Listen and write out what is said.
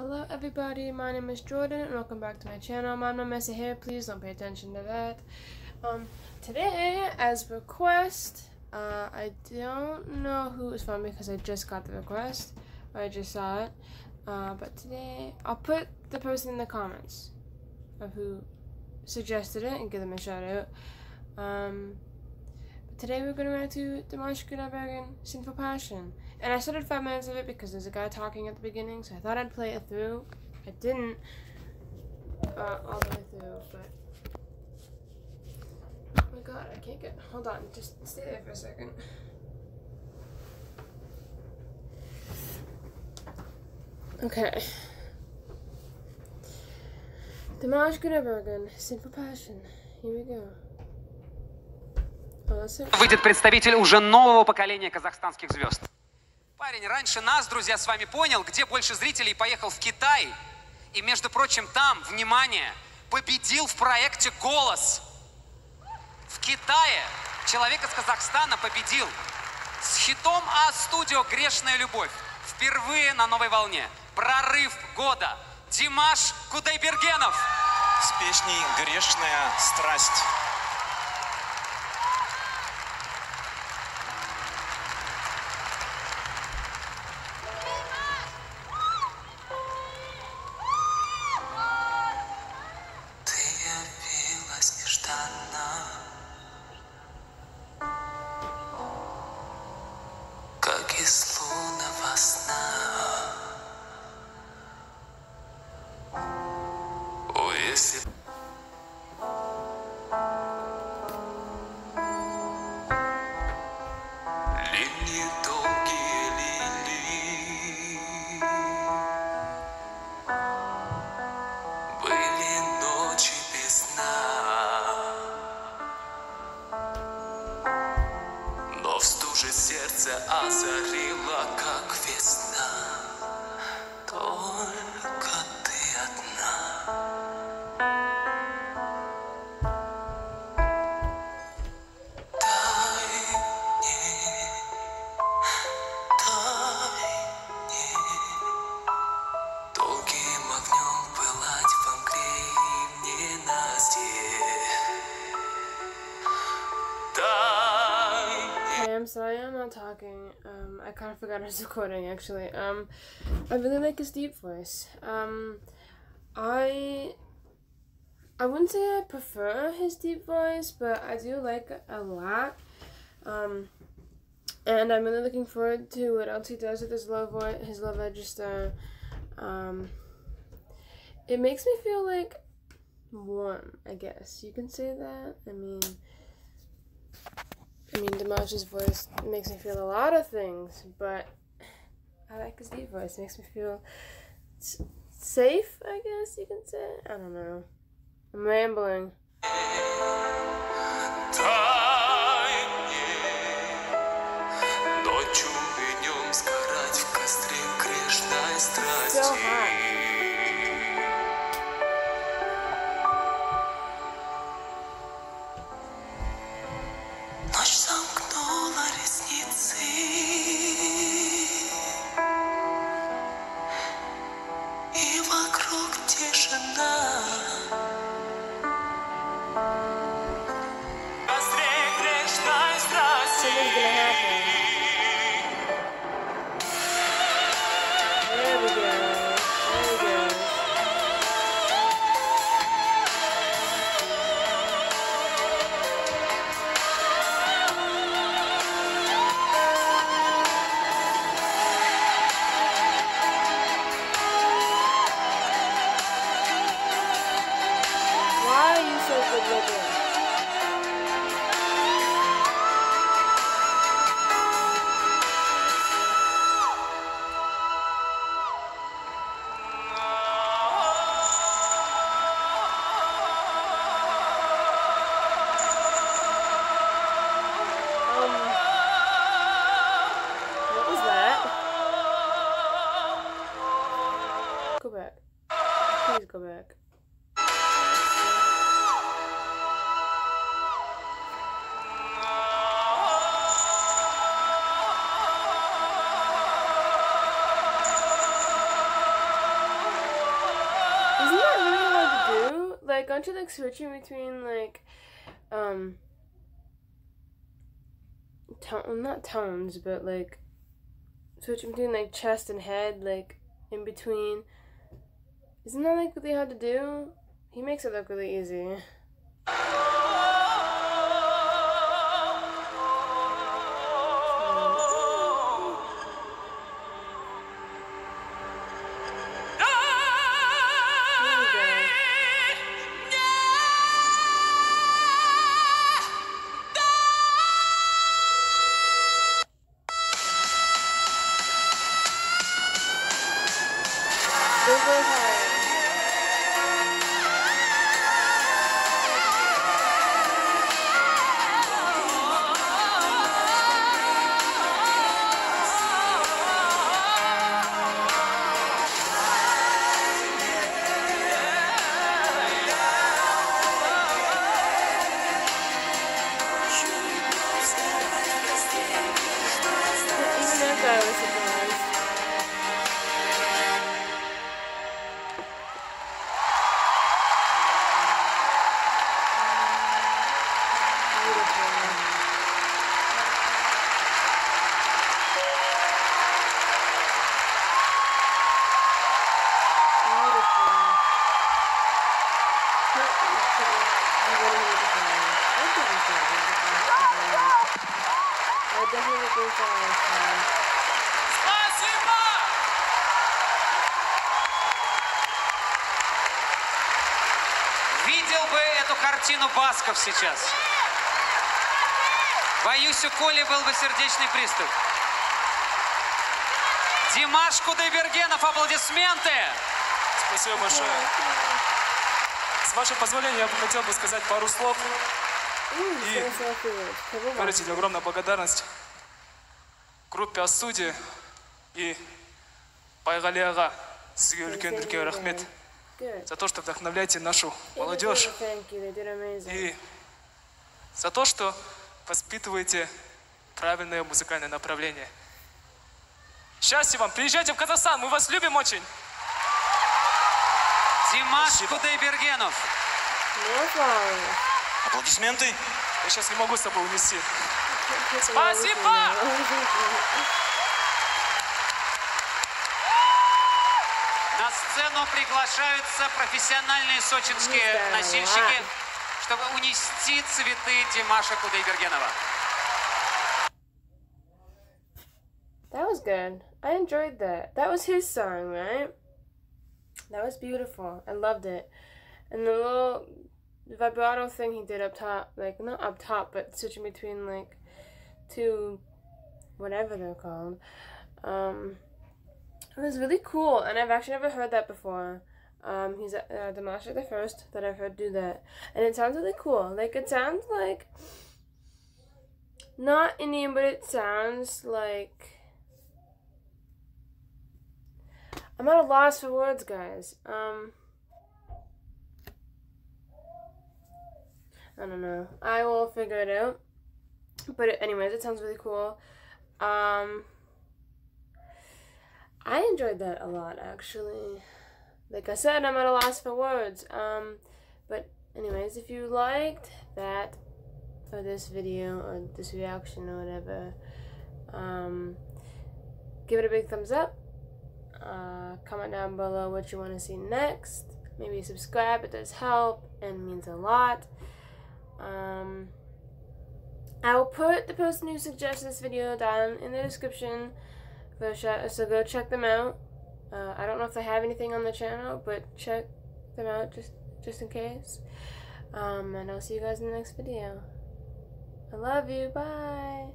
Hello everybody, my name is Jordon and welcome back to my channel. I'm messy hair, please don't pay attention to that. Um, today, as request, uh, I don't know who is from because I just got the request, or I just saw it. Uh, but today, I'll put the person in the comments of who suggested it and give them a shout out. Um, but Today we're going to react to Dimash Kudaibergen, Sinful Passion. And I started five minutes of it because there's a guy talking at the beginning, so I thought I'd play it through. I didn't uh, all the way through, but oh my god, I can't get. Hold on, just stay there for a second. Okay. Dimash Kudaibergen, Sinful Passion. Here we go. Oh, Выйдет представитель уже нового поколения казахстанских звезд. Парень раньше нас, друзья, с вами понял, где больше зрителей поехал в Китай. И, между прочим, там, внимание, победил в проекте «Голос». В Китае человек из Казахстана победил с хитом А-студио «Грешная любовь». Впервые на новой волне. Прорыв года. Димаш Кудайбергенов. С песней «Грешная страсть». esse. I'm sorry I'm not talking. Um, I kind of forgot I was recording actually. Um, I really like his deep voice. Um, I I wouldn't say I prefer his deep voice, but I do like a lot. Um, and I'm really looking forward to what else he does with his low voice, his low register. Um, it makes me feel like warm. I guess you can say that. I mean. I mean, Dimash's voice makes me feel a lot of things, but I like his deep voice. It makes me feel safe, I guess you can say. I don't know. I'm rambling. சொல்லுங்களேன் go back. do? Like, aren't you like switching between like, um, tone, not tones, but like switching between like chest and head, like in between. Isn't that like really hard to do? He makes it look really easy. Guy was эту картину Басков сейчас. Боюсь, у Коли был бы сердечный приступ. Димаш Кудайбергенов, аплодисменты! Спасибо большое. С вашего позволения, я бы хотел бы сказать пару слов. И- Выразить огромную благодарность группе Асуди и Байгали аға сізге үлкен үлкен рахмет. За то, что вдохновляете нашу молодежь и за то, что воспитываете правильное музыкальное направление. Счастья вам! Приезжайте в Казахстан, мы вас любим очень! Димаш. Кудайбергенов. Аплодисменты! Я сейчас не могу с собой унести. Спасибо! Сцену приглашаются профессиональные сочинские носильщики, чтобы унести цветы Димаша Кудайбергенова. That was good. I enjoyed that. That was his song, right? That was beautiful. I loved it. And the little vibrato thing he did up top, like not up top, but switching between like two whatever they're called. Um it was really cool and I've actually never heard that before. Um he's uh, the the first that I've heard do that. And it sounds really cool. Like it sounds like not Indian, but it sounds like I'm at a loss for words, guys. Um, I don't know. I will figure it out. But anyways, it sounds really cool. Um, I enjoyed that a lot, actually. Like I said, I'm at a loss for words. Um, but anyways, if you liked that or this video or this reaction or whatever, um, give it a big thumbs up. Uh, comment down below what you want to see next. Maybe subscribe, it does help and means a lot. Um, I will put the person who suggested this video down in the description, for sh- so go check them out. Uh, I don't know if they have anything on the channel, but check them out just just in case. Um, and I'll see you guys in the next video. I love you. Bye.